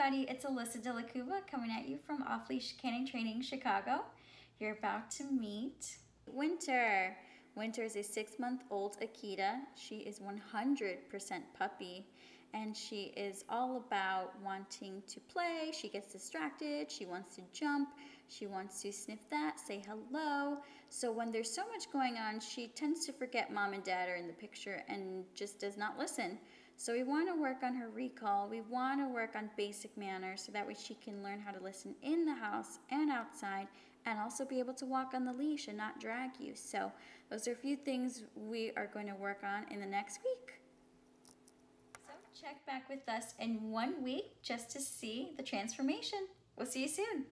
everybody, it's Alyssa De La Cuva coming at you from Off Leash Canine Training Chicago. You're about to meet Winter. Winter is a six month old Akita. She is 100% puppy and she is all about wanting to play. She gets distracted, she wants to jump, she wants to sniff that, say hello. So when there's so much going on, she tends to forget mom and dad are in the picture and just does not listen. So we want to work on her recall. We want to work on basic manners so that way she can learn how to listen in the house and outside and also be able to walk on the leash and not drag you. So those are a few things we are going to work on in the next week. So check back with us in one week just to see the transformation. We'll see you soon.